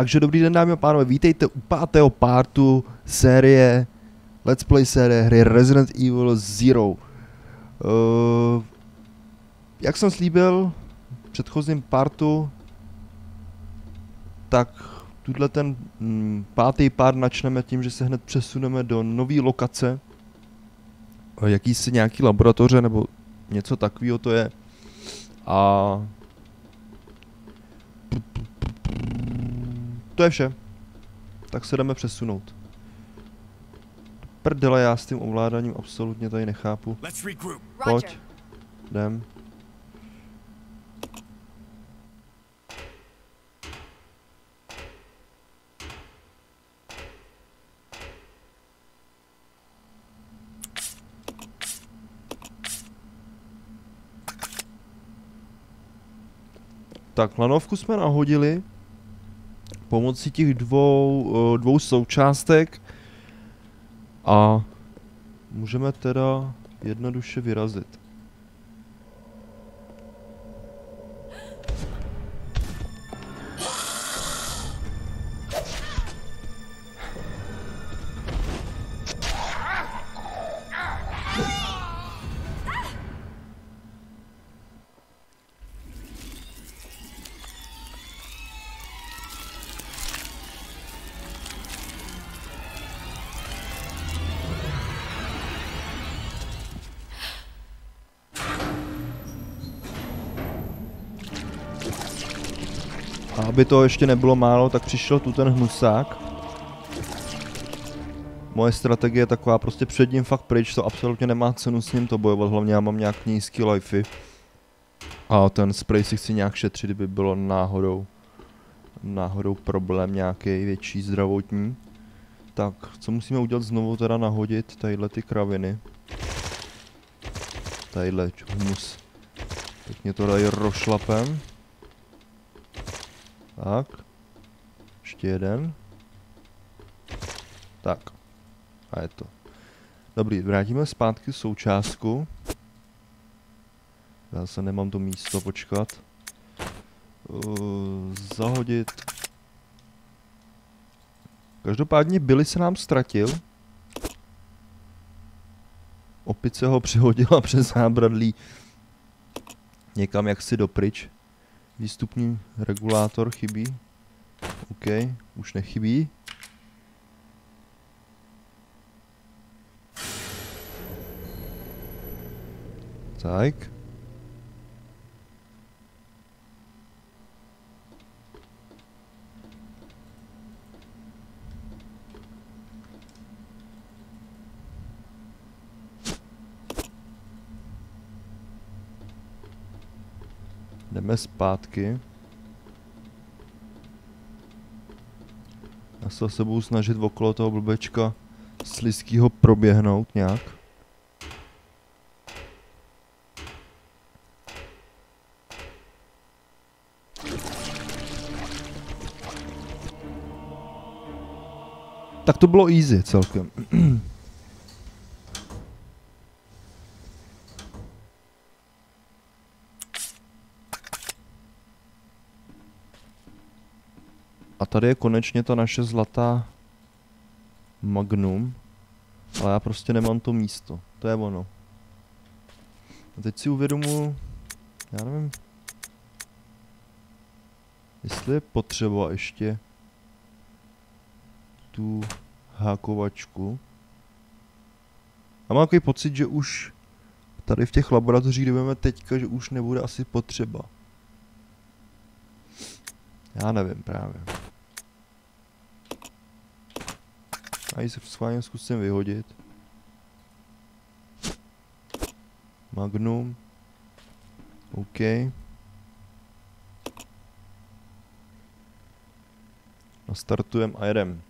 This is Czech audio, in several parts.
Takže dobrý den dámy a pánové, vítejte u pátého partu série Let's Play série hry Resident Evil Zero. Uh, jak jsem slíbil v předchozím partu, tak tuhle ten mm, pátý part načneme tím, že se hned přesuneme do nové lokace, eh, jakýsi nějaký laboratoře nebo něco takového to je. A to je vše. Tak se jdeme přesunout. Prdele, já s tím ovládáním absolutně tady nechápu. Pojď. Jdem. Tak, lanovku jsme nahodili pomocí těch dvou, eh, dvou součástek a můžeme teda jednoduše vyrazit. A aby to ještě nebylo málo, tak přišel tu ten hnusák. Moje strategie je taková, prostě před ním fakt pryč, to absolutně nemá cenu s ním to bojovat, hlavně já mám nějak nízký lifey. A ten spray si chci nějak šetřit, kdyby bylo náhodou, náhodou problém nějaký větší zdravotní. Tak, co musíme udělat znovu teda nahodit tadyhle ty kraviny. Tadyhle humus. Pěkně to dají rošlapem. Tak. Ještě jeden. Tak. A je to. Dobrý, vrátíme zpátky součástku. Já se nemám to místo, počkat. Uh, zahodit. Každopádně Billy se nám ztratil. Opice ho přihodila přes zábradlí někam jaksi dopryč. Výstupní regulátor chybí. OK, už nechybí. Tak. Jdeme zpátky. Já se se budu snažit okolo toho blbečka slizkýho proběhnout nějak. Tak to bylo easy celkem. A tady je konečně ta naše zlatá Magnum. Ale já prostě nemám to místo. To je ono. A teď si uvědomuji, já nevím, jestli je potřeba ještě tu hákovačku. A mám takový pocit, že už tady v těch laboratořích, kde budeme teďka, že už nebude asi potřeba. Já nevím právě. A se schválně zkusím vyhodit. Magnum. OK. Nastartujem a jedem.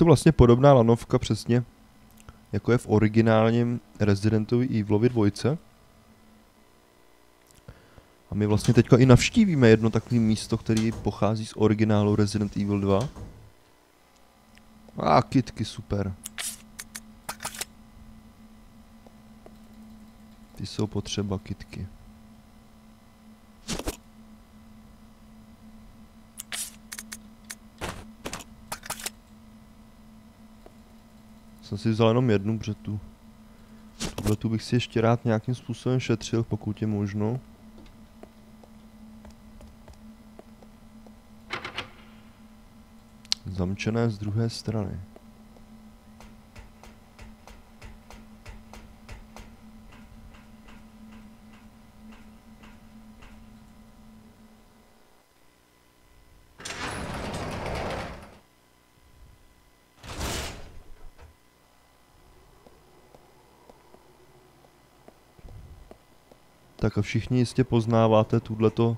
To vlastně podobná lanovka přesně, jako je v originálním Residentovi Evilovi 2. A my vlastně teďka i navštívíme jedno takové místo, který pochází z originálu Resident Evil 2. A ah, kitky, super. Ty jsou potřeba kitky. Jsem si vzal jenom jednu, protože tu, tuhle tu bych si ještě rád nějakým způsobem šetřil, pokud je možno. Zamčené z druhé strany. Tak a všichni jistě poznáváte tuto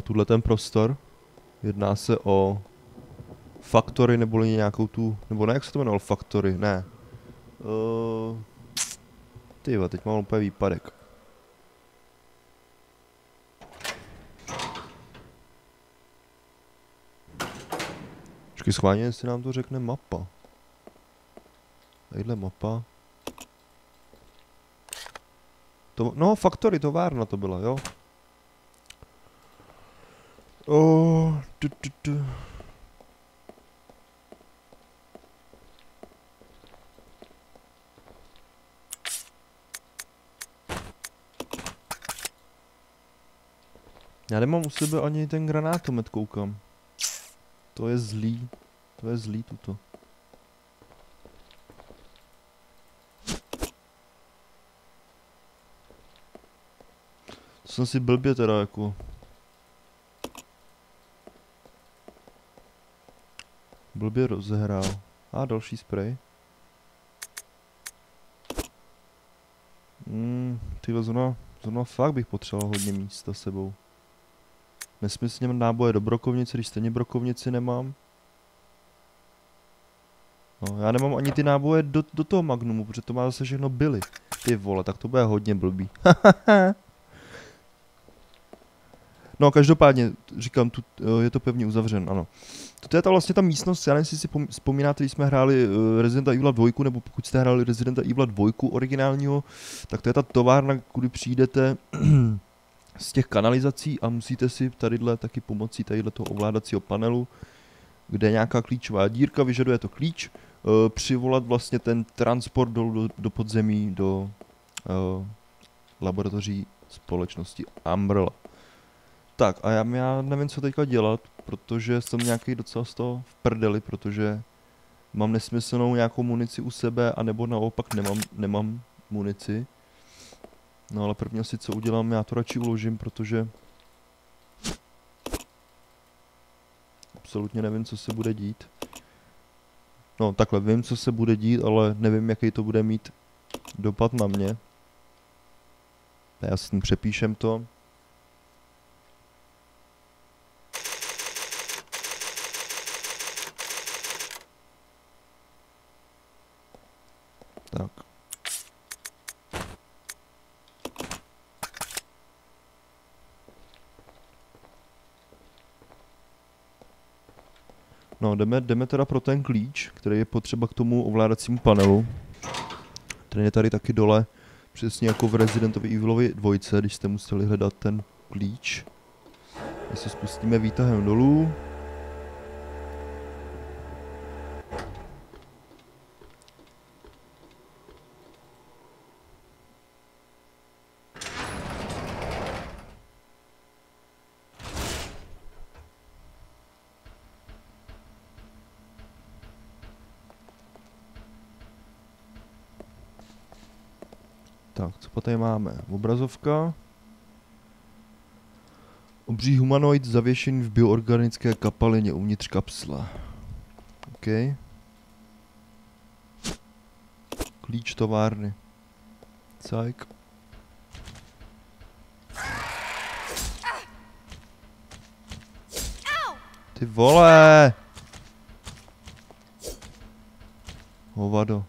tuhle ten prostor. Jedná se o Factory nebo nějakou tu, nebo ne, jak se to jmenovalo, Factory, ne. Uh, ty teď mám úplně výpadek. Počkej, schválně, jestli nám to řekne mapa. Tadyhle mapa. To, no, Factory, továrna to byla, jo. Oh, du, du, du. Já nemám u sebe ani ten granátomet, koukám. To je zlý. To je zlý tuto. Jsem si blbě teda jako Blbě rozehrál. A další spray. Hmm, tyhle zrovna, zrovna fakt bych potřeboval hodně místa sebou. Nesmyslně náboje do brokovnice, když stejně brokovnici nemám. No, já nemám ani ty náboje do, do toho magnumu, protože to má zase všechno byly. Ty vole, tak to bude hodně blbý. No každopádně, říkám, tu, je to pevně uzavřen, ano. To je ta vlastně ta místnost, já nevím, jestli si vzpomínáte, když jsme hráli uh, Residenta Evil 2, nebo pokud jste hráli Residenta Evil 2 originálního, tak to je ta továrna, kudy přijdete z těch kanalizací a musíte si tadyhle taky pomocí tadyhle toho ovládacího panelu, kde je nějaká klíčová dírka, vyžaduje to klíč, uh, přivolat vlastně ten transport do, do, do podzemí, do uh, laboratoří společnosti Umbrella. Tak a já, já nevím, co teďka dělat, protože jsem nějaký docela z toho v prdeli, protože mám nesmyslnou nějakou munici u sebe, anebo naopak nemám, nemám munici. No ale první asi co udělám, já to radši uložím, protože absolutně nevím, co se bude dít. No takhle, vím, co se bude dít, ale nevím, jaký to bude mít dopad na mě. Já s tím přepíšem to. No, jdeme, jdeme teda pro ten klíč, který je potřeba k tomu ovládacímu panelu. Ten je tady taky dole, přesně jako v Residentovi Evilovi dvojce, když jste museli hledat ten klíč. My se spustíme výtahem dolů. Tady máme? Obrazovka. Obří humanoid zavěšený v bioorganické kapalině uvnitř kapsle. OK. Klíč továrny. Cajk. Ty vole! Hovado.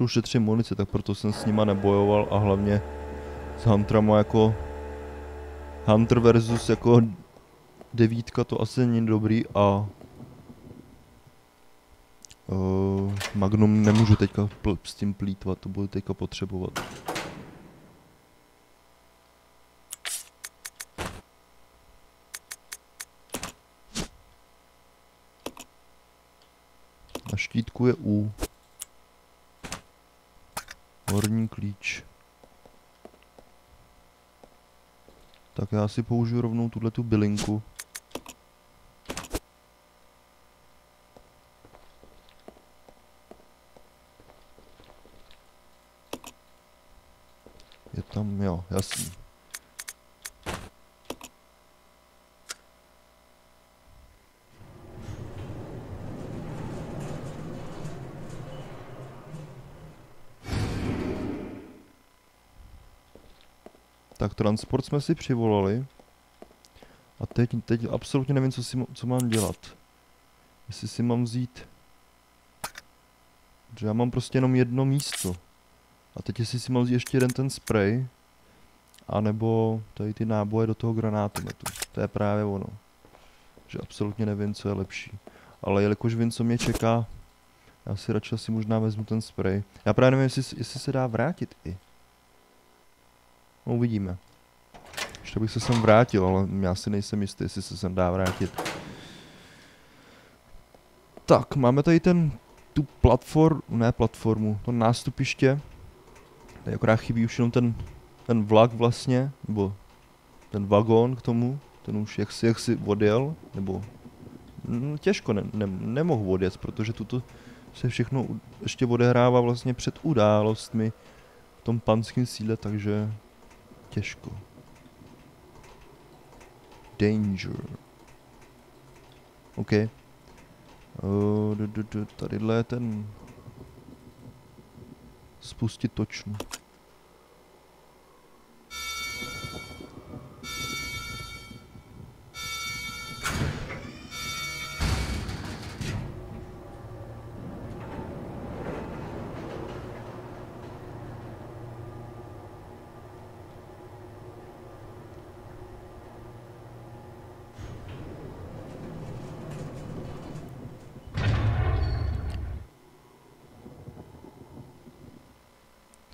Potřebuji šetřit munici, tak proto jsem s nima nebojoval a hlavně s Huntrama jako Hunter versus jako devítka to asi není dobrý a uh, Magnum nemůžu teďka s tím plítvat, to budu teďka potřebovat. Na štítku je U. Horní klíč. Tak já si použiju rovnou tuhle tu bylinku. Je tam, jo, jasný. Tak transport jsme si přivolali. A teď, teď absolutně nevím, co, si, co mám dělat. Jestli si mám vzít... Že já mám prostě jenom jedno místo. A teď jestli si mám vzít ještě jeden ten spray. A nebo tady ty náboje do toho granátometu. To je právě ono. Že absolutně nevím, co je lepší. Ale jelikož vím, co mě čeká, já si radši asi možná vezmu ten spray. Já právě nevím, jestli, jestli se dá vrátit i. No, uvidíme. Ještě bych se sem vrátil, ale já si nejsem jistý, jestli se sem dá vrátit. Tak, máme tady ten, tu platform, ne platformu, to nástupiště. Tady akorát chybí už jenom ten, ten vlak vlastně, nebo ten vagón k tomu. Ten už jak si, jak si odjel, nebo no, těžko ne, ne, nemohu odjet, protože tuto se všechno ještě odehrává vlastně před událostmi v tom panském síle, takže těžko. Danger. OK. Uh, tadyhle je ten... Spustit točnu.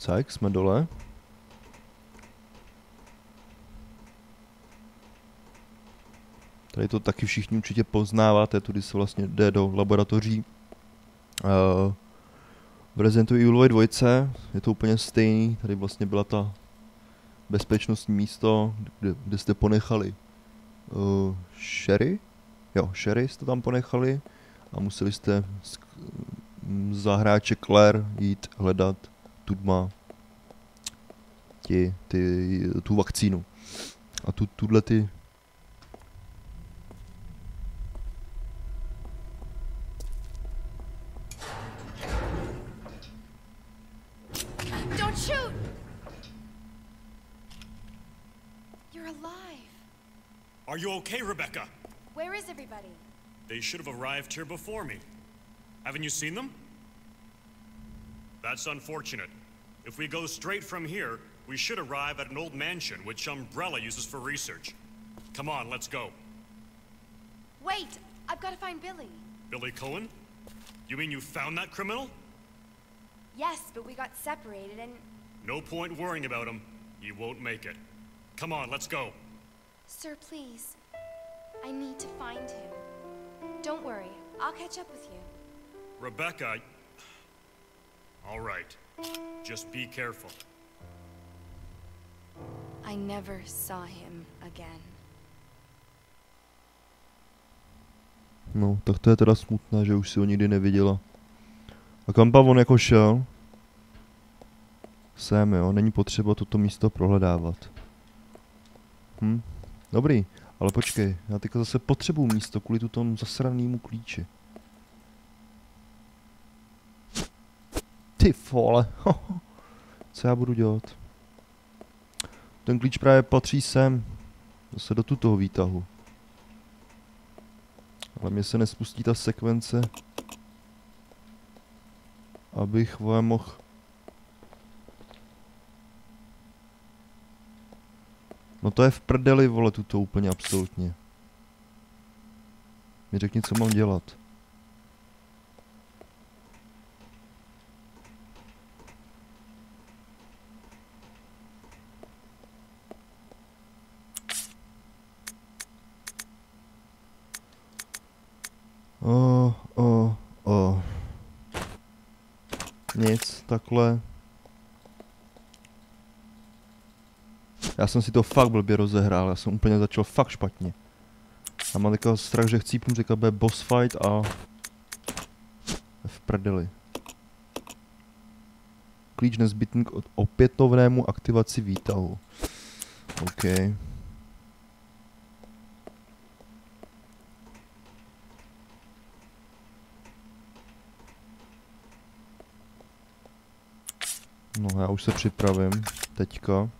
Cajk, jsme dole. Tady to taky všichni určitě poznáváte, tudy se vlastně jde do laboratoří. Uh, v Resident Evil 2 je to úplně stejný, tady vlastně byla ta bezpečnostní místo, kde, kde jste ponechali uh, Sherry, jo, Sherry jste tam ponechali a museli jste za hráče Claire jít hledat Tudma ti, ty, tu vakcínu. A tu, tuhle ty Don't shoot! You're alive. Are you okay, Rebecca? Where is everybody? They should have arrived here before me. Haven't you seen them? That's unfortunate. If we go straight from here, we should arrive at an old mansion which Umbrella uses for research. Come on, let's go. Wait! I've got to find Billy. Billy Cohen? You mean you found that criminal? Yes, but we got separated and... No point worrying about him. He won't make it. Come on, let's go. Sir, please. I need to find him. Don't worry. I'll catch up with you. Rebecca... All right. Just be careful. I never saw him again. No, tak to je teda smutné, že už si ho nikdy neviděla. A kam on jako šel? Sem, jo, není potřeba toto místo prohledávat. Hm, dobrý, ale počkej, já teďka zase potřebuju místo kvůli tu tomu zasranýmu klíči. Ty vole, co já budu dělat? Ten klíč právě patří sem, zase do tuto výtahu. Ale mě se nespustí ta sekvence. abych vole mohl... No to je v prdeli, vole, tuto úplně absolutně. Mi řekni, co mám dělat. O, o, o. Nic, takhle. Já jsem si to fakt blbě rozehrál, já jsem úplně začal fakt špatně. Já mám takový strach, že chcípnu, teďka bude boss fight a... V prdeli. Klíč nezbytný k opětovnému aktivaci výtahu. OK. No, já už se připravím. Teďka.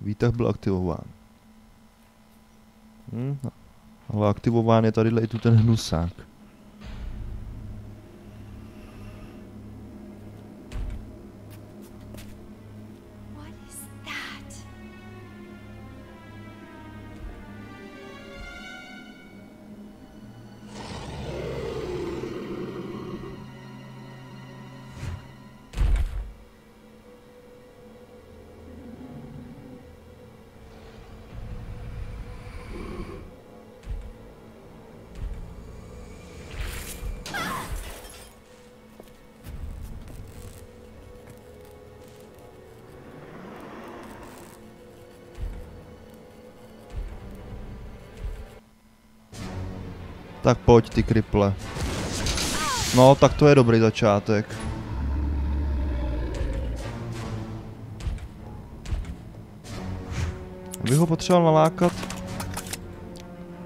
Výtah byl aktivován. Hm, ale aktivován je tady i tu ten hnusák. Tak pojď ty kriple. No, tak to je dobrý začátek. Bych ho potřeboval nalákat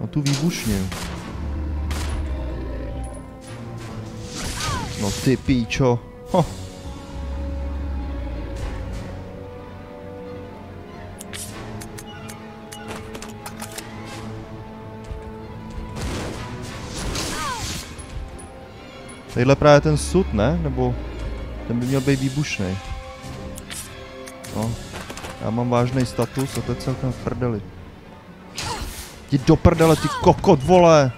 na tu výbušně. No ty píčo. Ho. Tadyhle právě ten sud, ne? Nebo ten by měl být výbušný. No, já mám vážný status a to je celkem prdeli. Jdi do prdele, ty kokot, vole!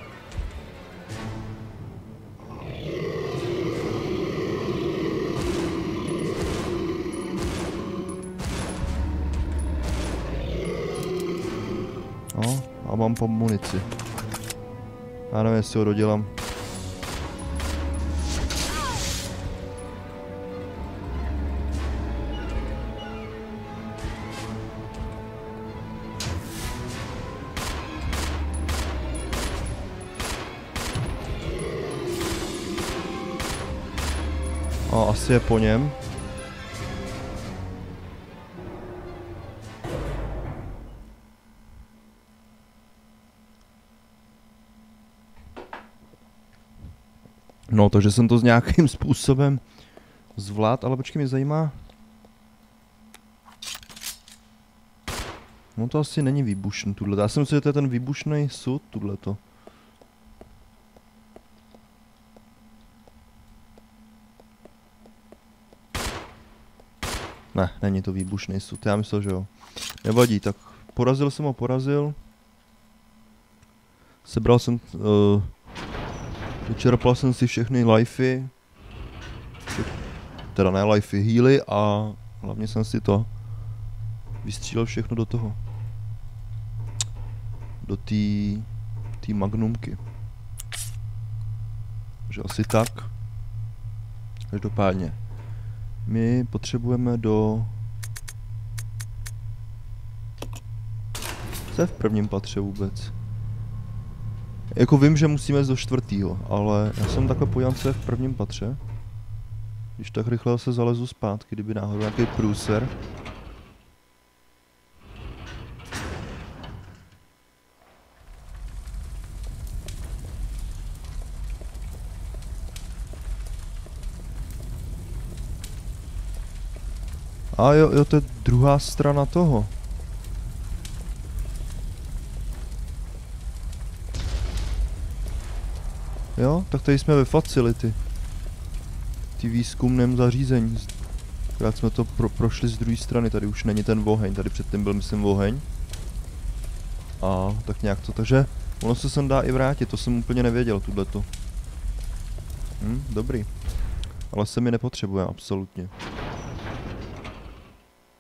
No, a mám po munici. Já nevím, jestli ho dodělám. Asi je po něm. No, takže jsem to s nějakým způsobem zvlád, ale počkej, mě zajímá. No to asi není výbušný, tuhle. Já jsem si, že to je ten výbušný sud, tuhle Ne, není to výbušný sud, já myslel, že jo. Nevadí, tak porazil jsem ho, porazil. Sebral jsem, uh, vyčerpal jsem si všechny lifey. Teda ne lifey, healy a hlavně jsem si to vystřílel všechno do toho. Do té té magnumky. Takže asi tak. Každopádně. My potřebujeme do... Co je v prvním patře vůbec? Jako vím, že musíme jít do čtvrtýho, ale já jsem takhle podívám, co je v prvním patře. Když tak rychle se zalezu zpátky, kdyby náhodou nějaký průser. A jo, jo, to je druhá strana toho. Jo, tak tady jsme ve facility. Ty výzkumném zařízení. Krát jsme to pro, prošli z druhé strany, tady už není ten oheň, tady předtím byl myslím oheň. A tak nějak to, takže ono se sem dá i vrátit, to jsem úplně nevěděl, tuhleto. Hm, dobrý. Ale se mi nepotřebuje, absolutně.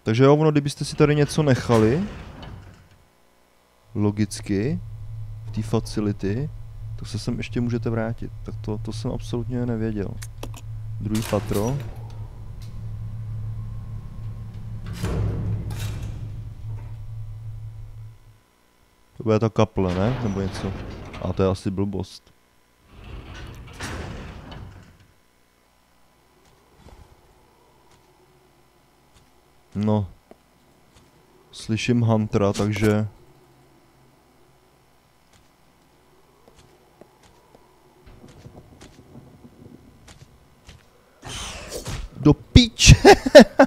Takže jo, ono, kdybyste si tady něco nechali, logicky, v té facility, tak se sem ještě můžete vrátit. Tak to, to jsem absolutně nevěděl. Druhý patro. To bude ta kaple, ne? Nebo něco. A to je asi blbost. No. Slyším Huntera, takže... Do píče!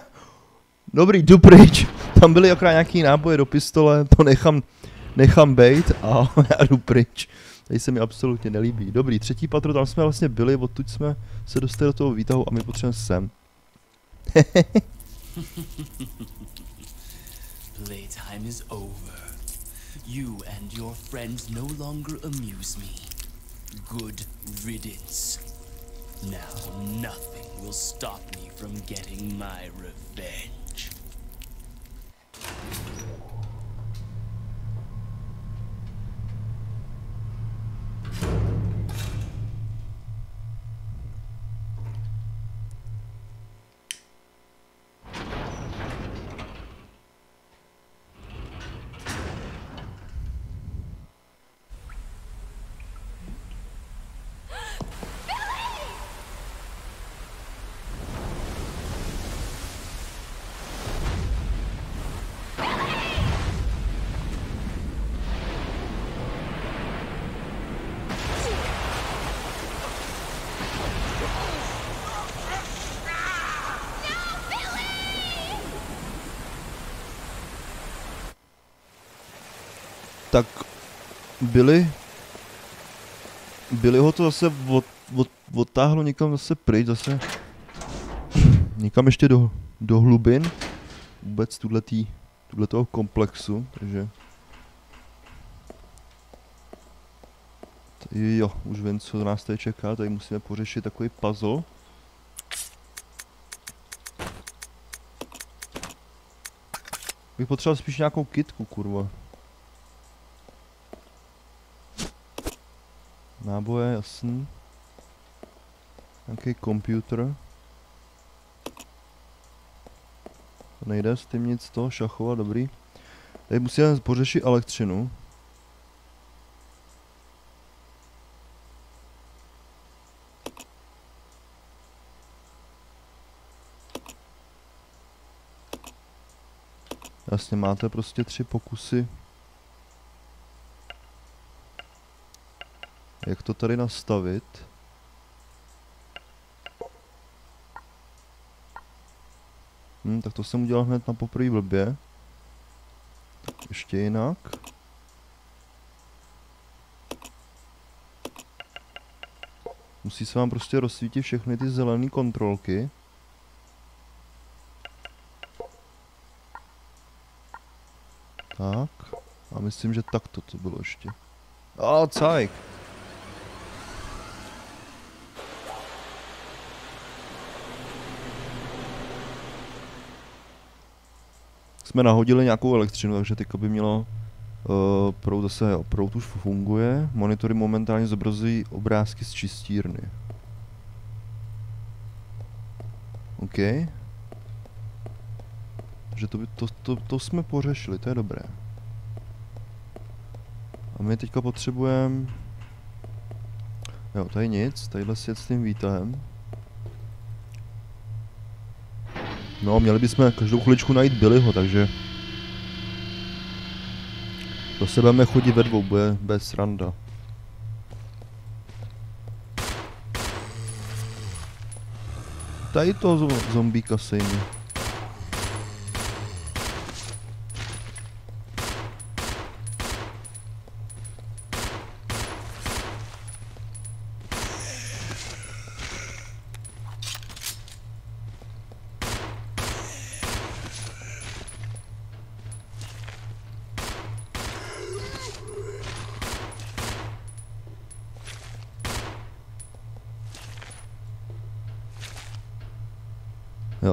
Dobrý, jdu pryč. Tam byly akorát nějaký náboje do pistole, to nechám, nechám bejt a já jdu pryč. Tady se mi absolutně nelíbí. Dobrý, třetí patro, tam jsme vlastně byli, odtud jsme se dostali do toho výtahu a my potřebujeme sem. Playtime is over. You and your friends no longer amuse me. Good riddance. Now nothing will stop me from getting my revenge. Tak byli byli ho to zase od, od, odtáhlo někam zase pryč, zase někam ještě do, do hlubin vůbec tuhletý, toho komplexu, takže Tady, jo, už vím, co nás tady čeká, tady musíme pořešit takový puzzle. Bych potřeboval spíš nějakou kitku, kurva. Náboje, jasný. Nějaký. To nejde s tím nic to, šachovat, dobrý. Tady musíme pořešit elektřinu. Jasně, máte prostě tři pokusy. Jak to tady nastavit? Hm, tak to jsem udělal hned na poprvé blbě. Ještě jinak. Musí se vám prostě rozsvítit všechny ty zelené kontrolky. Tak. A myslím, že takto to bylo ještě. A cajk. Jsme nahodili nějakou elektřinu, takže teďka by mělo uh, proud zase, jo, už funguje. Monitory momentálně zobrazují obrázky z čistírny. OK. Že to, by, to, to, to jsme pořešili, to je dobré. A my teďka potřebujeme... Jo, tady nic, tadyhle s tím výtahem. No, měli bychom každou chviličku najít Billyho, takže... Do sebe budeme chodit ve dvou, bude bez randa. Tady to zombíka sejme.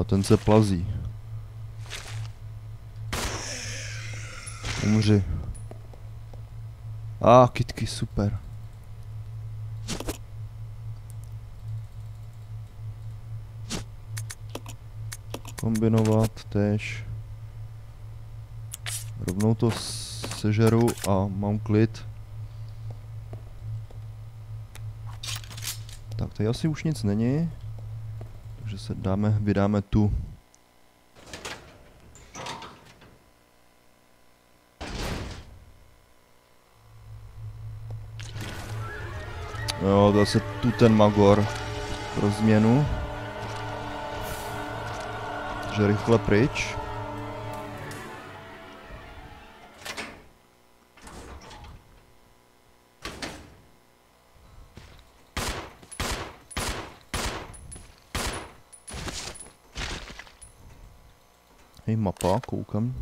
Ten se plazí. Umři. A, ah, kitky, super. Kombinovat tež. Rovnou to sežeru a mám klid. Tak, tady asi už nic není. Se dáme, vydáme tu. Jo, zase tu ten Magor pro změnu. Takže rychle pryč. Mapa, koukám.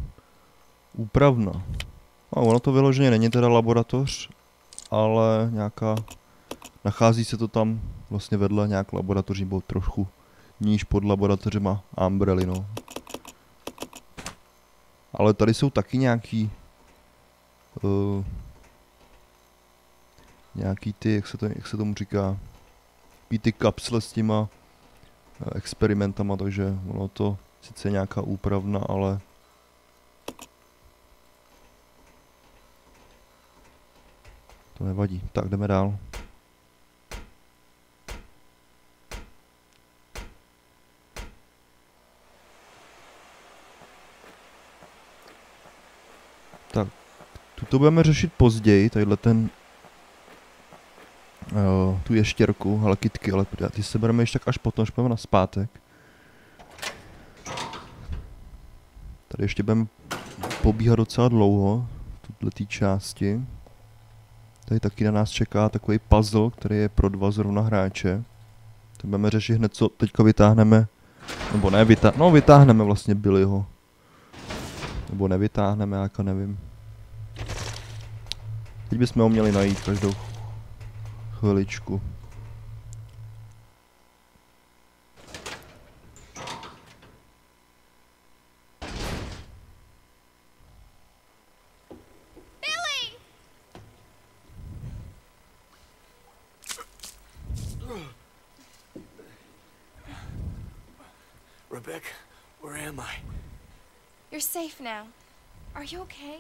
Úpravna. A ono to vyloženě není teda laboratoř, ale nějaká... Nachází se to tam vlastně vedle nějak laboratoří, nebo trošku níž pod laboratořema Umbrelly, no. Ale tady jsou taky nějaký... Uh, nějaký ty, jak se, to, jak se tomu říká, ty kapsle s těma uh, experimentama, takže ono to sice nějaká úpravna, ale to nevadí. Tak jdeme dál. Tak, tuto budeme řešit později, tadyhle ten uh, tu ještěrku, ale kitky, ale ty se bereme ještě tak až potom, až půjdeme na zpátek. Tady ještě budeme pobíhat docela dlouho, v tuto části. Tady taky na nás čeká takový puzzle, který je pro dva zrovna hráče. To budeme řešit hned, co teďka vytáhneme. Nebo ne, vytá no vytáhneme vlastně Billyho. Nebo nevytáhneme, jako nevím. Teď bychom ho měli najít každou chviličku. Rebecca, where am I? You're safe now. Are you okay?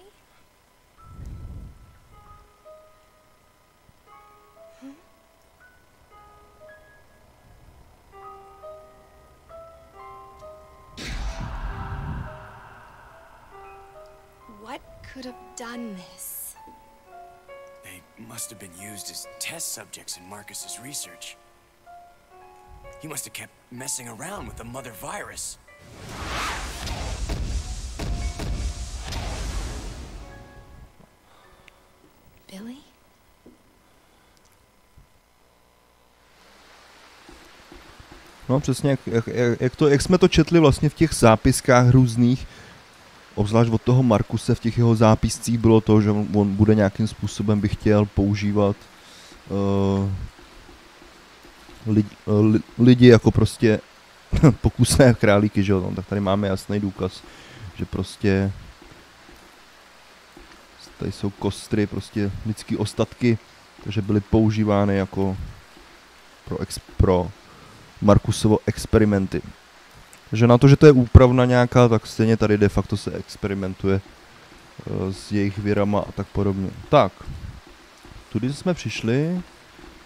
Hmm? What could have done this? They must have been used as test subjects in Marcus's research. He must have kept messing around with the mother virus. Billy? No přesně, jak, jak, jak, to, jak jsme to četli vlastně v těch zápiskách různých, obzvlášť od toho Markuse v těch jeho zápiscích bylo to, že on bude nějakým způsobem by chtěl používat uh, lidi, lidi jako prostě pokusné králíky, že jo, no, tak tady máme jasný důkaz, že prostě tady jsou kostry, prostě lidský ostatky, takže byly používány jako pro, ex, pro Markusovo experimenty. Takže na to, že to je úpravna nějaká, tak stejně tady de facto se experimentuje uh, s jejich virama a tak podobně. Tak, tudy jsme přišli,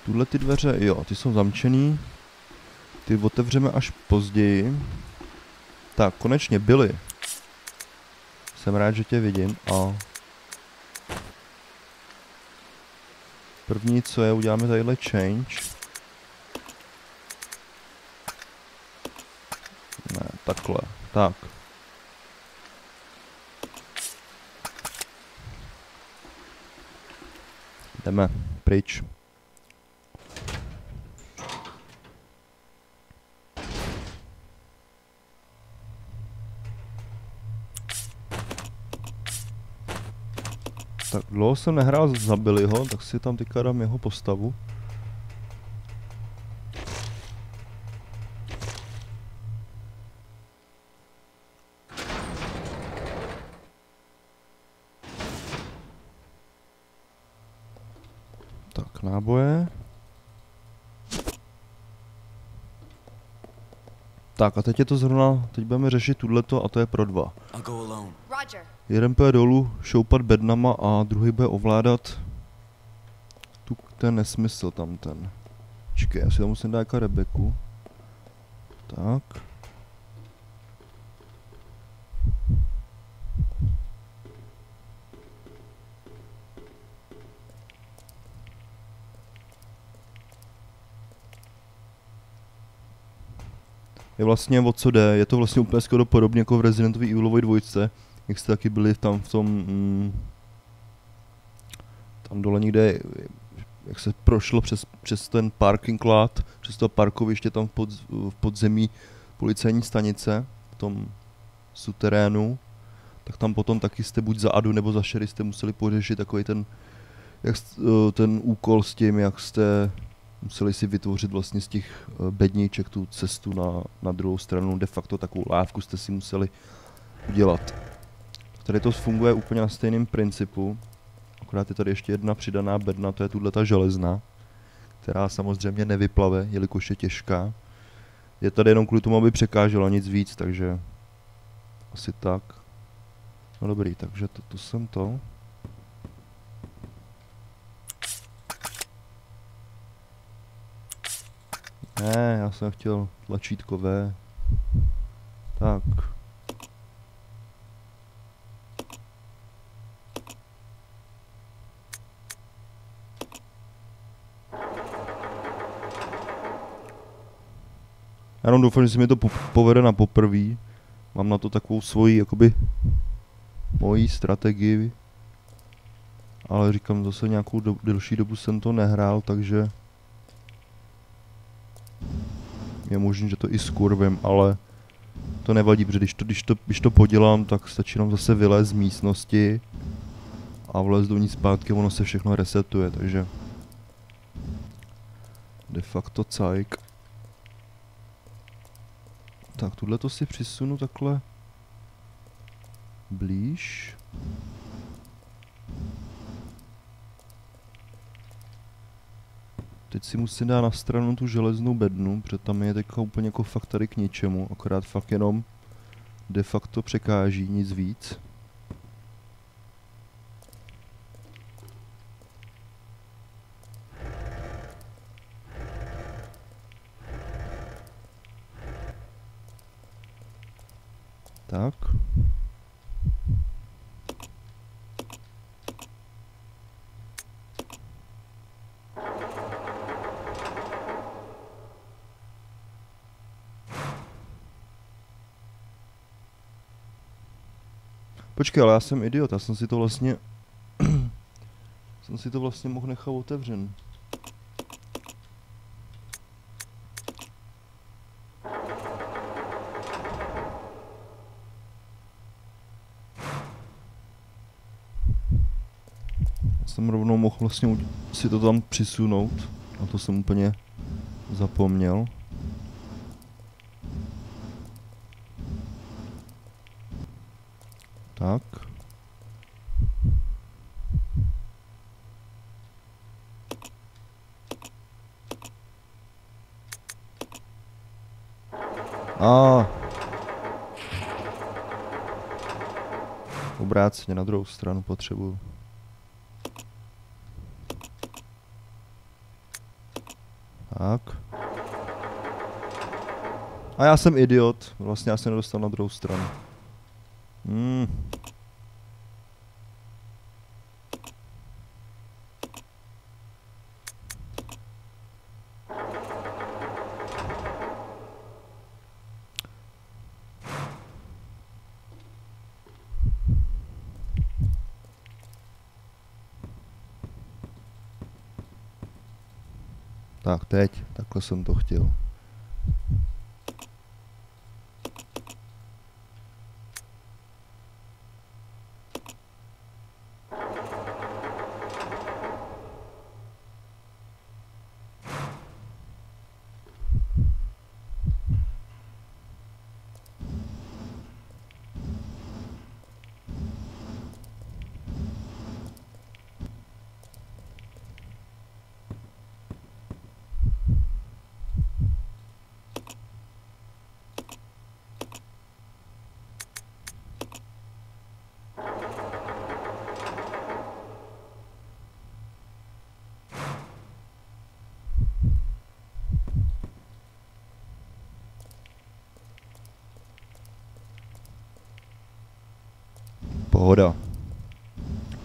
tuhle ty dveře, jo, ty jsou zamčený, ty otevřeme až později. Tak, konečně byly. Jsem rád, že tě vidím a První, co je, uděláme tadyhle change. Ne, takhle, tak. Jdeme, pryč. Tak dlouho jsem nehrál, zabili ho, tak si tam teďka dám jeho postavu. Tak, náboje. Tak a teď je to zrovna, teď budeme řešit tuhleto a to je pro dva. Jeden půjde dolů šoupat bednama a druhý bude ovládat tu, ten nesmysl tam ten. Čekaj, já si tam musím dát jako Rebeku. Tak. Je vlastně o co jde, je to vlastně úplně skoro podobně jako v Resident Evilově dvojce, jak jste taky byli tam v tom, mm, tam dole někde, jak se prošlo přes, přes ten parking lot, přes to parkoviště tam v, pod, v podzemí policejní stanice, v tom suterénu, tak tam potom taky jste buď za Adu nebo za Sherry jste museli pořešit takový ten, jak, eh, ten úkol s tím, jak jste museli si vytvořit vlastně z těch eh, bedníček tu cestu na, na druhou stranu, de facto takovou lávku jste si museli udělat. Tady to funguje úplně na stejném principu, akorát je tady ještě jedna přidaná bedna, to je tuhle ta železná, která samozřejmě nevyplave, jelikož je těžká. Je tady jenom kvůli tomu, aby překážela nic víc, takže asi tak. No dobrý, takže to, to jsem to. Ne, já jsem chtěl tlačítko V. Tak. Jenom doufám, že se mi to po- povede na poprví. Mám na to takovou svoji, jakoby, mojí strategii. Ale říkám, zase nějakou do, delší dobu jsem to nehrál, takže je možné, že to i skurvím, ale to nevadí, protože když to, když to, když to podělám, tak stačí nám zase vylézt z místnosti a vlézt do ní zpátky, ono se všechno resetuje, takže de facto cajk. Tak, tuhle to si přisunu takhle blíž. Teď si musím dát na stranu tu železnou bednu, protože tam je teďka úplně jako fakt tady k ničemu, akorát fakt jenom de facto překáží, nic víc. Tak. Počkej, ale já jsem idiot, já jsem si to vlastně... jsem si to vlastně mohl nechat otevřen. Já jsem rovnou mohl vlastně si to tam přisunout. A to jsem úplně zapomněl. Tak. A. Obráceně na druhou stranu potřebuju. Tak. A já jsem idiot. Vlastně já se nedostal na druhou stranu. Hmm. Tak teď, takhle jsem to chtěl.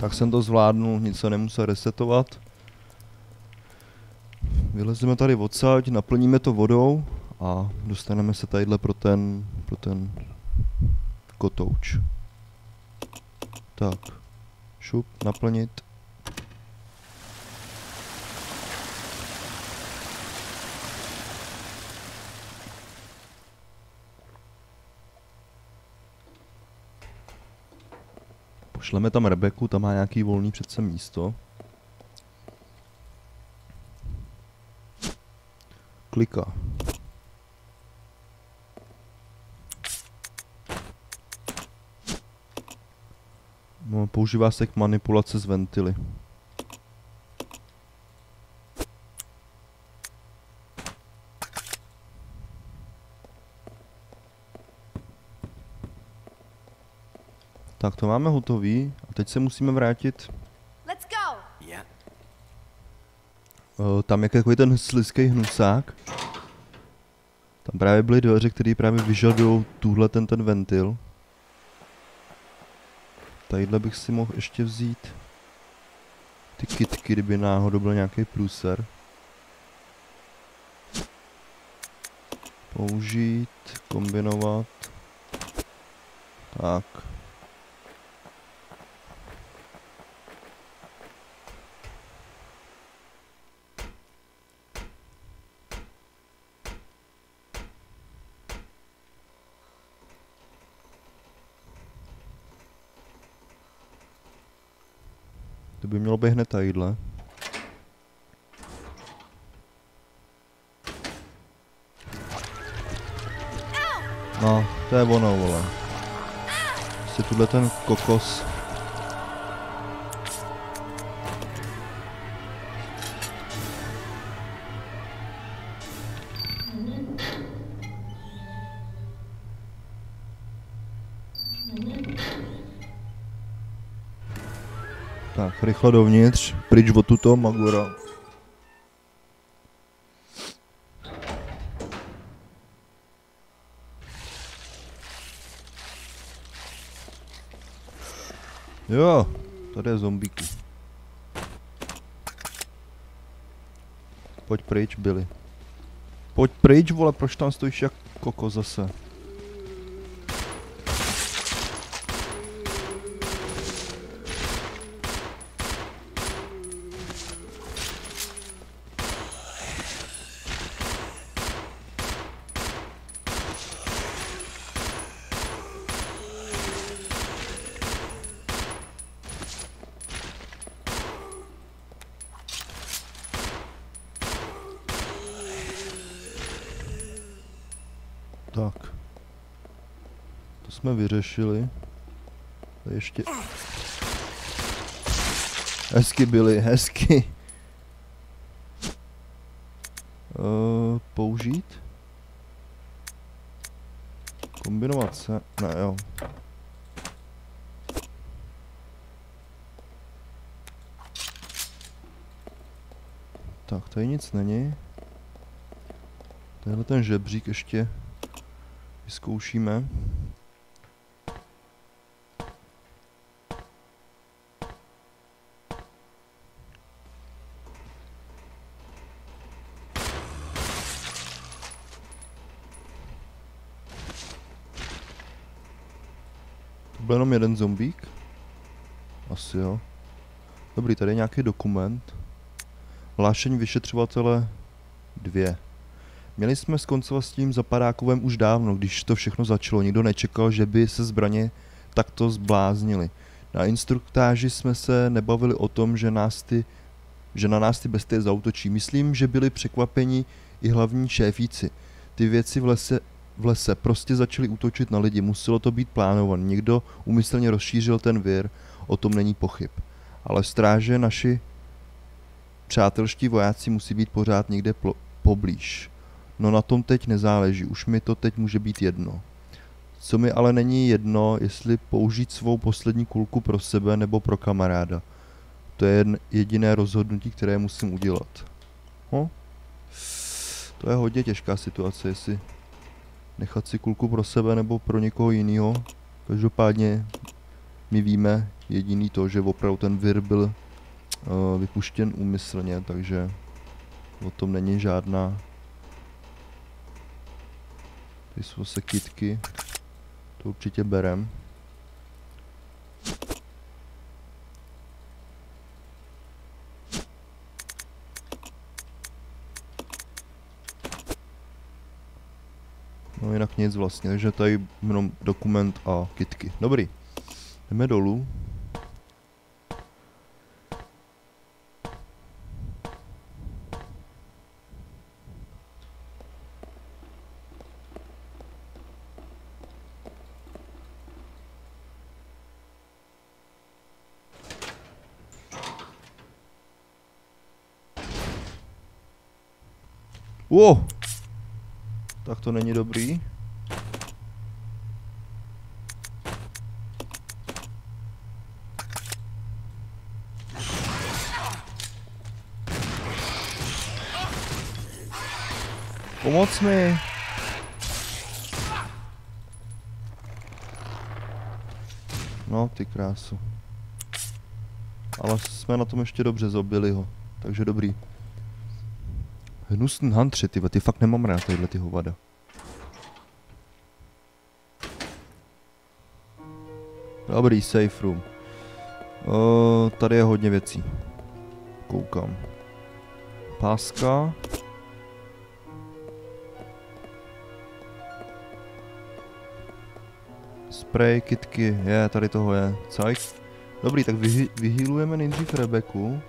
Tak jsem to zvládnul, nic se nemusel resetovat. Vylezeme tady odsaď, naplníme to vodou a dostaneme se tadyhle pro ten, pro ten kotouč. Tak, šup, naplnit. Pošleme tam Rebeku, tam má nějaký volný přece místo. Klika. No, používá se k manipulace s ventily. Tak to máme hotový a teď se musíme vrátit. Let's go! Yeah. Uh, tam je takový ten slizký hnusák. Tam právě byly dveře, které právě vyžadují tuhle ten ten ventil. Tadyhle bych si mohl ještě vzít ty kitky, kdyby náhodou byl nějaký průser. Použít, kombinovat. Tak. Být hned tadyhle. No, to je ono, vole. Prostě tuhle ten kokos. Rychle dovnitř, pryč od tuto Magura. Jo, tady je zombíku. Pojď pryč, Billy. Pojď pryč, vole, proč tam stojíš jak koko zase? Tak. Vyřešili. To ještě... Hezky byly, hezky. Uh, použít? Kombinovat se? Ne, jo. Tak, tady nic není. Tenhle ten žebřík ještě vyzkoušíme. Jeden zombík? Asi jo. Dobrý, tady je nějaký dokument. Hlášení vyšetřovatele 2. Měli jsme skoncovat s tím zapadákovem už dávno, když to všechno začalo. Nikdo nečekal, že by se zbraně takto zbláznili. Na instruktáži jsme se nebavili o tom, že, nás ty, že na nás ty bestie zautočí. Myslím, že byli překvapeni i hlavní šéfíci. Ty věci v lese, v lese prostě začaly útočit na lidi. Muselo to být plánované. Někdo umyslně rozšířil ten vir, o tom není pochyb. Ale stráže naši přátelští vojáci musí být pořád někde plo- poblíž. No na tom teď nezáleží, už mi to teď může být jedno. Co mi ale není jedno, jestli použít svou poslední kulku pro sebe nebo pro kamaráda. To je jediné rozhodnutí, které musím udělat. Ho? To je hodně těžká situace, jestli nechat si kulku pro sebe nebo pro někoho jiného. Každopádně my víme jediný to, že opravdu ten vir byl uh, vypuštěn úmyslně, takže o tom není žádná. Ty jsou se kitky, to určitě berem. No jinak nic vlastně, takže tady jenom dokument a kitky. Dobrý. Jdeme dolů. Wow. Tak to není dobrý. Pomoc mi. No, ty krásu. Ale jsme na tom ještě dobře, zobili ho. Takže dobrý. Hnusný hantři, ty, ty fakt nemám rád, tyhle ty hovada. Dobrý, safe room. O, tady je hodně věcí. Koukám. Páska. Spray, kitky, je, tady toho je. Cajk. Dobrý, tak vyhýlujeme nejdřív Rebeku.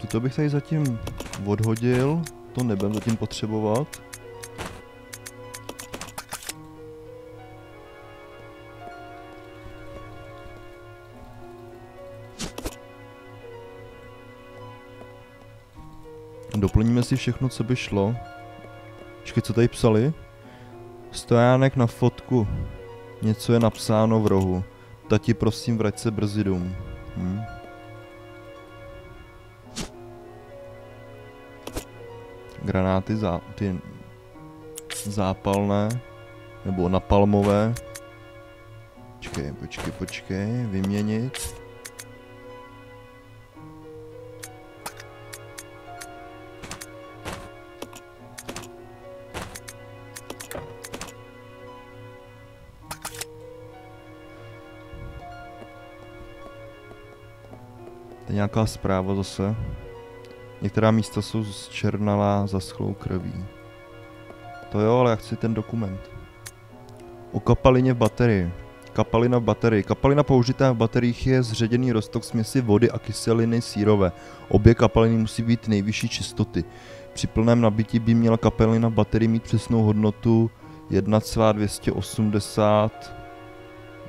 Tuto bych tady zatím odhodil, to nebudem zatím potřebovat. Doplníme si všechno, co by šlo. Počkej, co tady psali? Stojánek na fotku. Něco je napsáno v rohu. Tati, prosím, vrať se brzy domů. Hm. Granáty zá, ty zápalné, nebo napalmové. Počkej, počkej, počkej, vyměnit. To je nějaká zpráva zase. Některá místa jsou zčernalá zaschlou krví. To jo, ale já chci ten dokument. O kapalině v baterii. Kapalina v baterii. Kapalina použitá v bateriích je zředěný roztok směsi vody a kyseliny sírové. Obě kapaliny musí být nejvyšší čistoty. Při plném nabití by měla kapalina v baterii mít přesnou hodnotu 1,280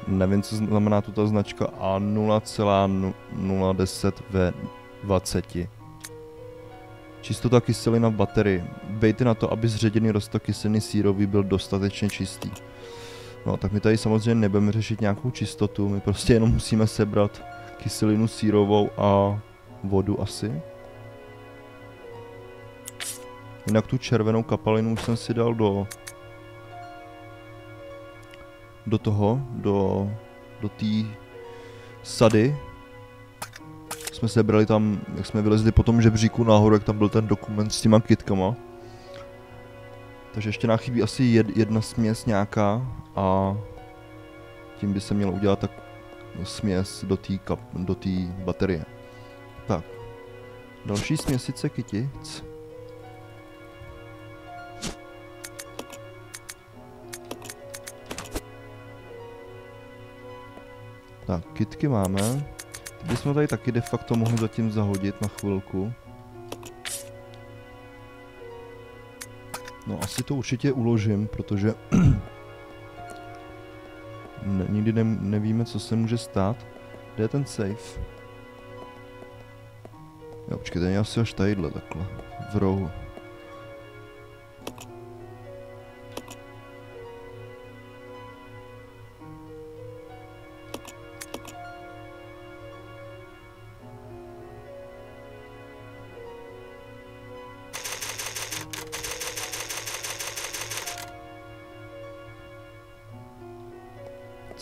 nevím, co znamená tuto značka a 0,010 ve 20. Čistota kyselina v baterii. Bejte na to, aby zředěný roztok kyseliny sírový byl dostatečně čistý. No tak my tady samozřejmě nebudeme řešit nějakou čistotu, my prostě jenom musíme sebrat kyselinu sírovou a vodu asi. Jinak tu červenou kapalinu jsem si dal do do toho, do, do té sady, jsme se brali tam, jak jsme vylezli po tom žebříku nahoru, jak tam byl ten dokument s těma kitkama. Takže ještě nám chybí asi jed, jedna směs nějaká a tím by se mělo udělat tak směs do té do tý baterie. Tak. Další směsice kytic. Tak, kitky máme. Bychom tady taky de facto mohli zatím zahodit na chvilku. No asi to určitě uložím, protože ne, nikdy ne, nevíme, co se může stát. Kde je ten safe? Jo, počkej, ten je asi až tadyhle takhle, v rohu.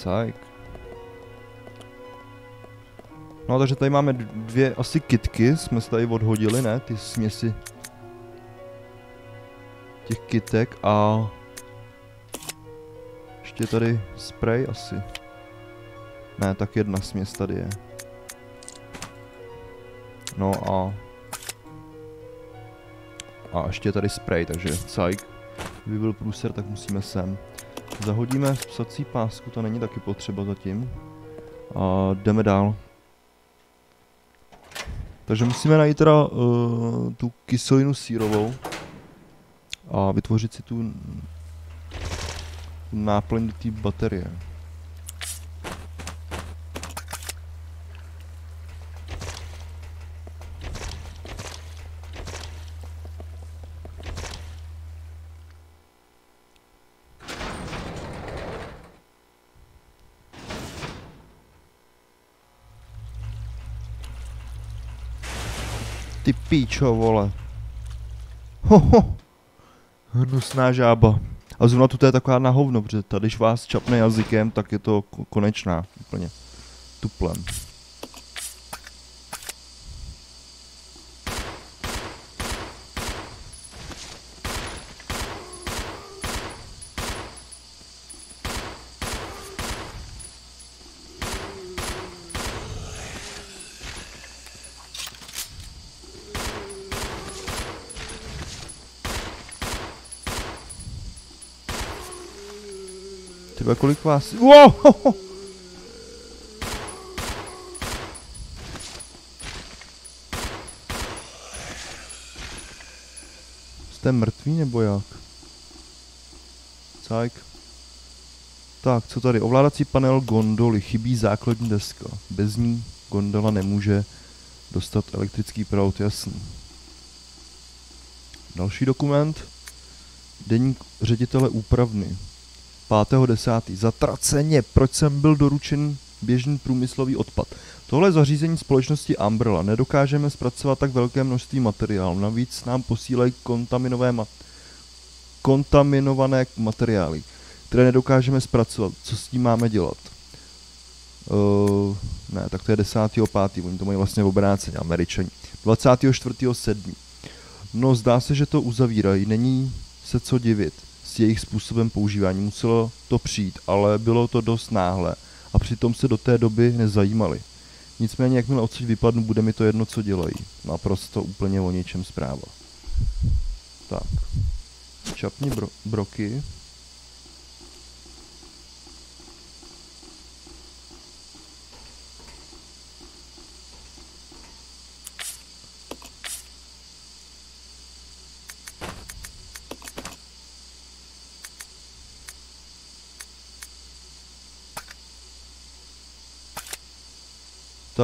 Cajk. No takže tady máme dvě asi kitky, jsme se tady odhodili, ne? Ty směsi těch kitek a ještě tady spray asi. Ne, tak jedna směs tady je. No a a ještě je tady spray, takže cajk. Kdyby byl průser, tak musíme sem. Zahodíme psací pásku, to není taky potřeba zatím. A jdeme dál. Takže musíme najít teda uh, tu kyselinu sírovou a vytvořit si tu, náplň do té baterie. Ty píčo, vole. Hoho. Hnusná žába. A zrovna tu je taková na hovno, protože tady, když vás čapne jazykem, tak je to ko- konečná. Úplně. Tuplem. Tyba, kolik vás... Wow! Jste mrtví nebo jak? Cajk. Tak, co tady? Ovládací panel gondoly. Chybí základní deska. Bez ní gondola nemůže dostat elektrický proud, jasný. Další dokument. Deník ředitele úpravny. 5.10. Zatraceně, proč jsem byl doručen běžný průmyslový odpad. Tohle zařízení společnosti Umbrella. Nedokážeme zpracovat tak velké množství materiálu. Navíc nám posílají kontaminové ma- kontaminované materiály, které nedokážeme zpracovat. Co s tím máme dělat? Uh, ne, tak to je 10.5. Oni to mají vlastně v obráceně, američani. 24.7. No, zdá se, že to uzavírají. Není se co divit s jejich způsobem používání. Muselo to přijít, ale bylo to dost náhle a přitom se do té doby nezajímali. Nicméně, jakmile odsud vypadnu, bude mi to jedno, co dělají. Naprosto úplně o něčem zpráva. Tak. Čapni bro- broky.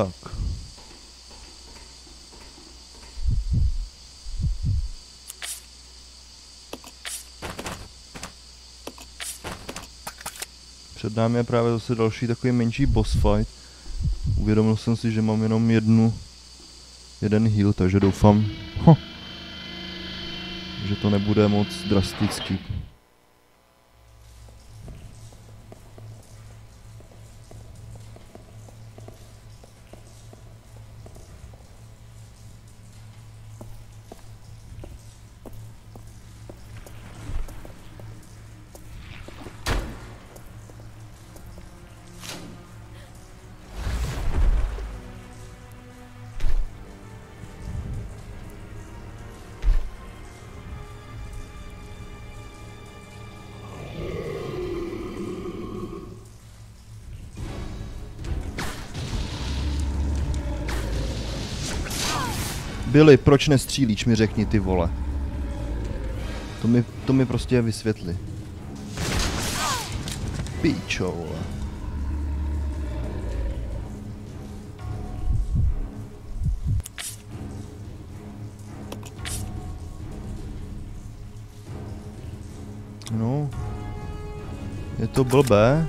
Tak. Před námi je právě zase další takový menší boss fight. Uvědomil jsem si, že mám jenom jednu, jeden heal, takže doufám, ho, že to nebude moc drastický. Billy, proč nestřílíš, mi řekni ty vole. To mi, to mi prostě vysvětli. Píčo, vole. No. Je to blbé.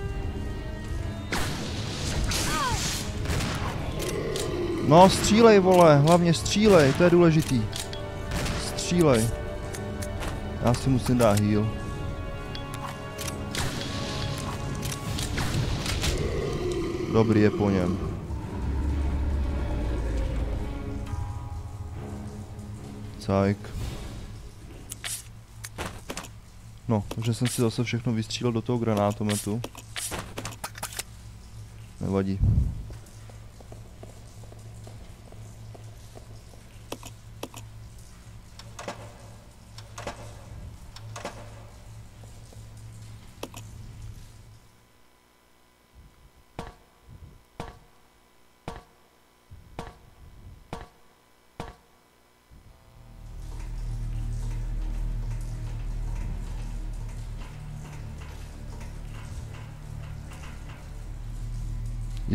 No, střílej, vole, hlavně střílej, to je důležitý. Střílej. Já si musím dát heal. Dobrý je po něm. Cajk. No, že jsem si zase všechno vystřílel do toho granátometu. Nevadí.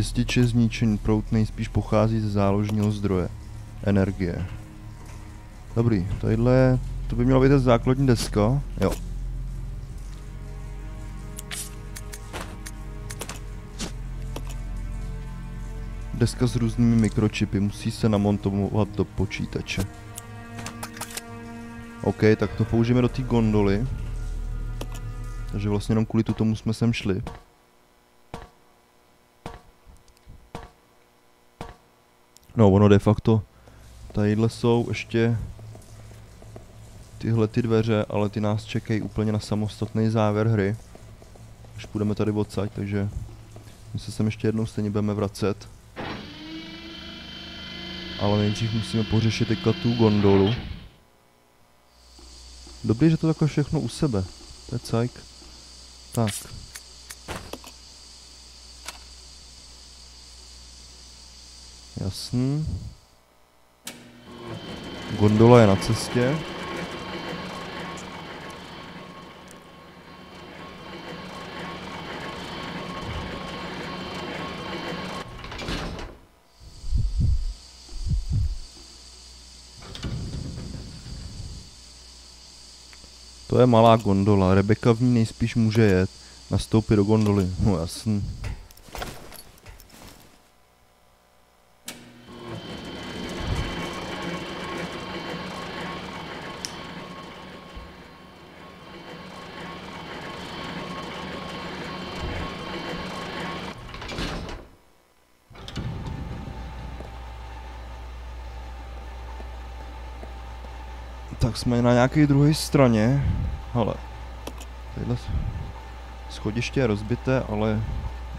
Jističe zničený prout nejspíš pochází ze záložního zdroje. Energie. Dobrý, tadyhle, to by mělo být ta základní deska. Jo. Deska s různými mikročipy musí se namontovat do počítače. OK, tak to použijeme do té gondoly. Takže vlastně jenom kvůli tomu jsme sem šli. No, ono de facto, tadyhle jsou ještě tyhle ty dveře, ale ty nás čekají úplně na samostatný závěr hry. Až půjdeme tady odsaď, takže my se sem ještě jednou stejně budeme vracet. Ale nejdřív musíme pořešit teďka tu gondolu. Dobrý, že to takhle všechno u sebe. To je cajk. Tak. Jasný. Gondola je na cestě. To je malá gondola, Rebeka v ní nejspíš může jet. Nastoupit do gondoly, no jasný. Tak na nějaké druhé straně. Hele. Tadyhle schodiště je rozbité, ale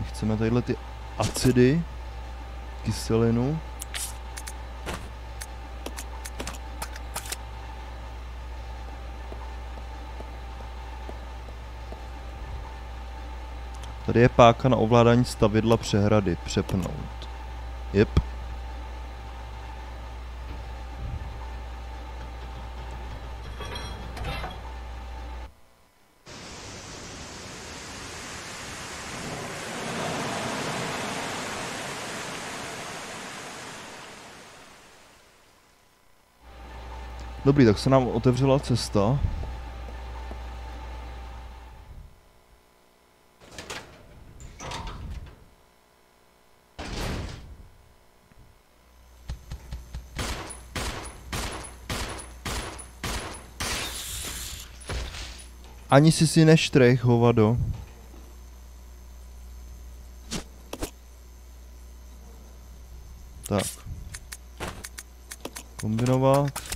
my chceme tadyhle ty acidy, kyselinu. Tady je páka na ovládání stavidla přehrady. Přepnout. Jep. Dobrý, tak se nám otevřela cesta. Ani si si neštrech, hovado. Tak. Kombinovat.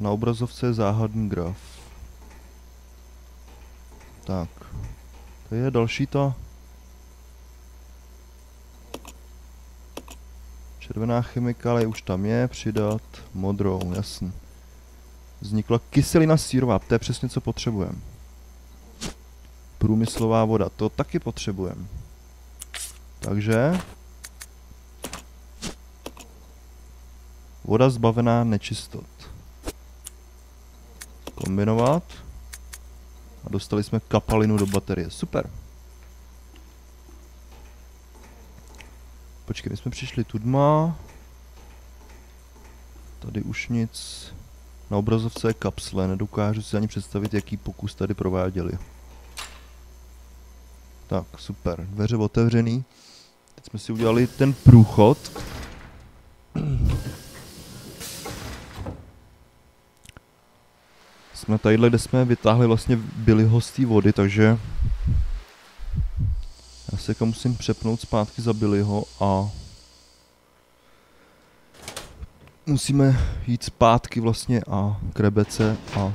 Na obrazovce je záhadný graf. Tak. To je další ta... Červená chemikálie už tam je, přidat modrou, jasný. Vznikla kyselina sírová, to je přesně co potřebujeme. Průmyslová voda, to taky potřebujeme. Takže... Voda zbavená nečistot kombinovat. A dostali jsme kapalinu do baterie. Super. Počkej, my jsme přišli tudma. Tady už nic. Na obrazovce je kapsle, nedokážu si ani představit, jaký pokus tady prováděli. Tak, super. Dveře otevřený. Teď jsme si udělali ten průchod. Jsme tadyhle, kde jsme vytáhli vlastně Billyho z té vody, takže já se jako musím přepnout zpátky za Billyho a musíme jít zpátky vlastně a k Rebece a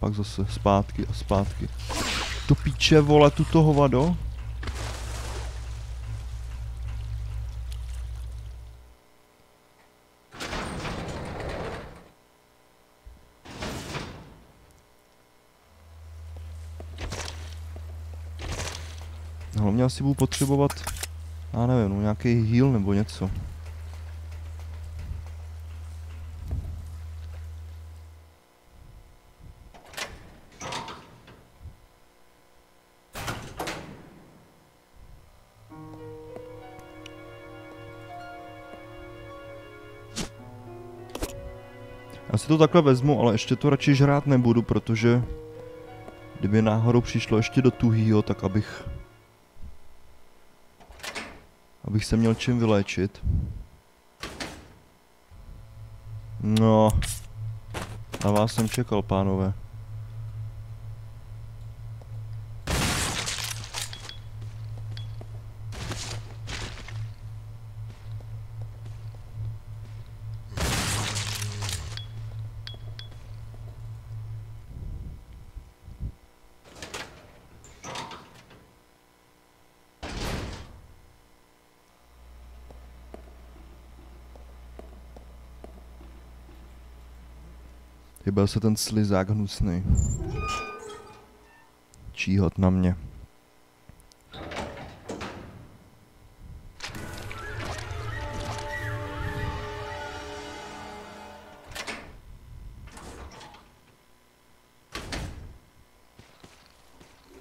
pak zase zpátky a zpátky. To píče vole tuto hovado. Hlavně asi budu potřebovat, já nevím, no, nějaký heal nebo něco. Já si to takhle vezmu, ale ještě to radši žrát nebudu, protože kdyby náhodou přišlo ještě do tuhýho, tak abych abych se měl čím vyléčit. No, na vás jsem čekal, pánové. Chyběl se ten slizák hnusný. Číhot na mě.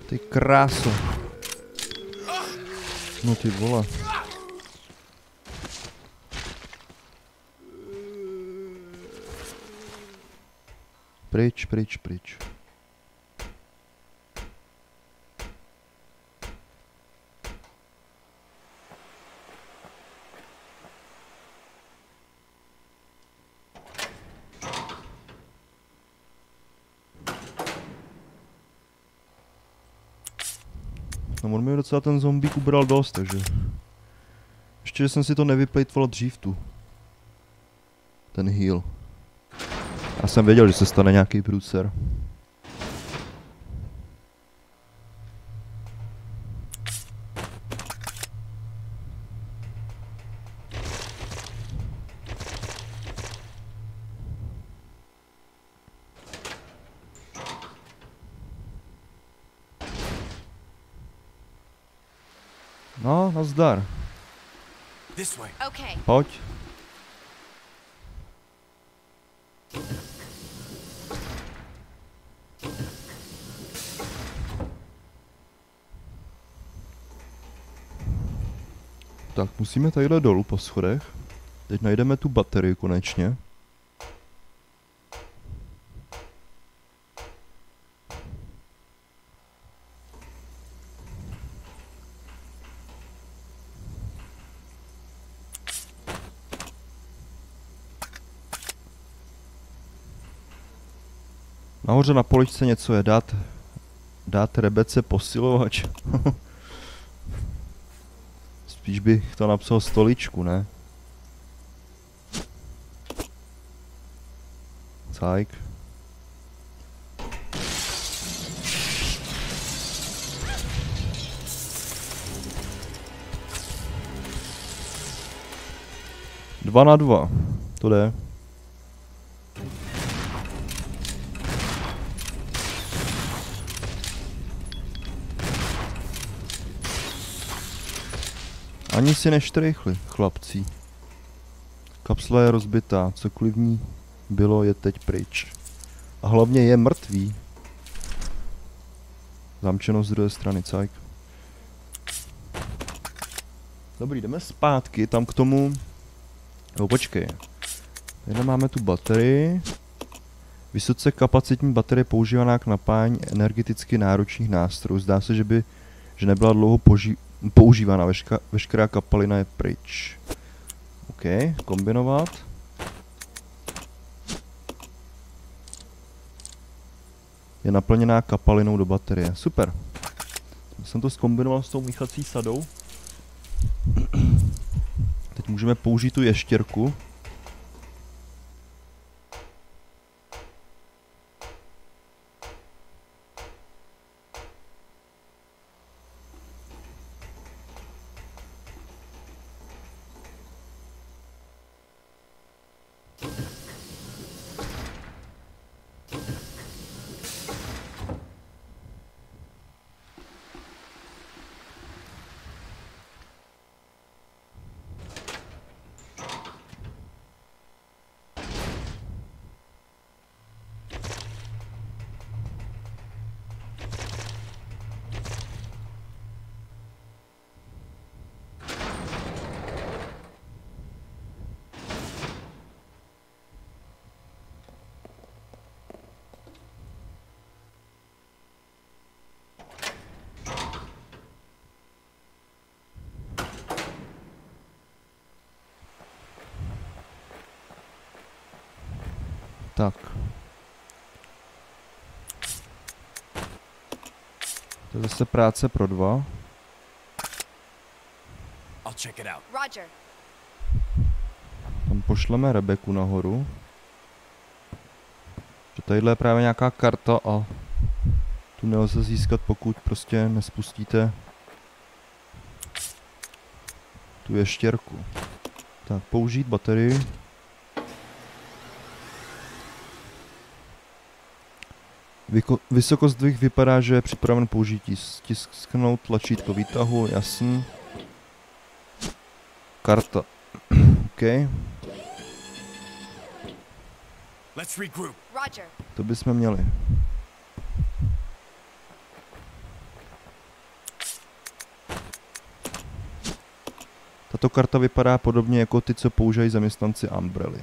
Ty kráso. No ty vole. Pryč, pryč, pryč. No on mi docela ten zombík ubral dost, takže... Ještě, že jsem si to nevyplejtval dřív tu. Ten heal. Já jsem věděl, že se stane nějaký průser. No, nazdar. Pojď. Tak musíme tadyhle dolů po schodech. Teď najdeme tu baterii konečně. Nahoře na poličce něco je dát, dát Rebece posilovač. Spíš bych to napsal stoličku, ne? Cajk. Dva na dva. To jde. Ani si neštrychli, chlapci. Kapsla je rozbitá, cokoliv v ní bylo je teď pryč. A hlavně je mrtvý. Zamčeno z druhé strany, cajk. Dobrý, jdeme zpátky, tam k tomu... No počkej. Tady máme tu baterii. Vysoce kapacitní baterie používaná k napájení energeticky náročných nástrojů. Zdá se, že by že nebyla dlouho poži- používána, veška, veškerá kapalina je pryč. OK, kombinovat. Je naplněná kapalinou do baterie. Super. Jsem to skombinoval s tou míchací sadou. Teď můžeme použít tu ještěrku. Tak. To je zase práce pro dva. I'll check it out. Roger. Tam pošleme Rebeku nahoru. Že tadyhle je právě nějaká karta a tu nelze získat, pokud prostě nespustíte tu ještěrku. Tak, použít baterii. Vyko- vysokozdvih vypadá, že je připraven použití. Stisknout tlačítko výtahu, jasný. Karta. OK, Let's regroup. Roger. to bychom měli. Tato karta vypadá podobně jako ty, co používají zaměstnanci Umbrelly.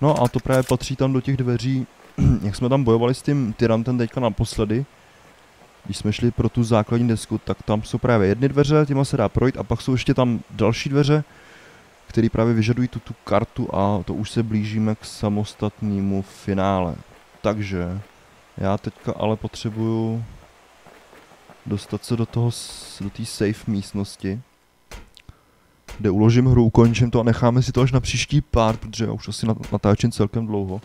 No a to právě patří tam do těch dveří, jak jsme tam bojovali s tím tyrantem teďka naposledy, když jsme šli pro tu základní desku, tak tam jsou právě jedny dveře, těma se dá projít a pak jsou ještě tam další dveře, které právě vyžadují tu, tu kartu a to už se blížíme k samostatnému finále. Takže já teďka ale potřebuju dostat se do toho, do té safe místnosti, kde uložím hru, ukončím to a necháme si to až na příští pár, protože já už asi nat- natáčím celkem dlouho.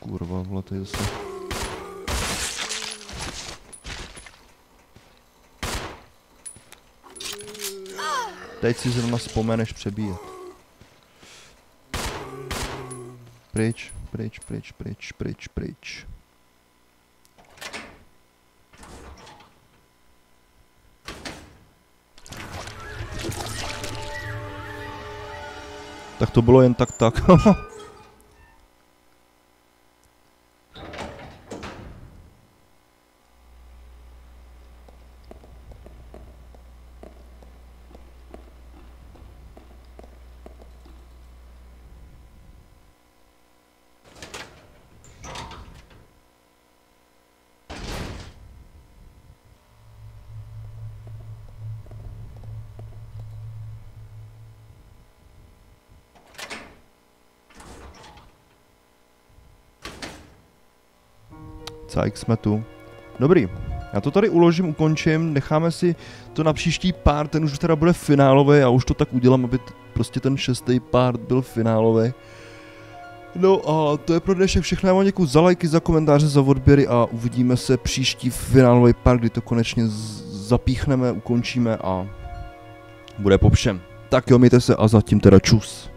Kurva, vole, tady zase. Teď si zrovna vzpomeneš přebíjet. Pryč, pryč, pryč, pryč, pryč, pryč. Tak to bylo jen tak tak. Cajk jsme tu. Dobrý. Já to tady uložím, ukončím, necháme si to na příští pár, ten už teda bude finálový, já už to tak udělám, aby prostě ten šestý part byl finálový. No a to je pro dnešek všechno, já vám děkuji za lajky, za komentáře, za odběry a uvidíme se příští finálový part, kdy to konečně zapíchneme, ukončíme a bude po všem. Tak jo, mějte se a zatím teda čus.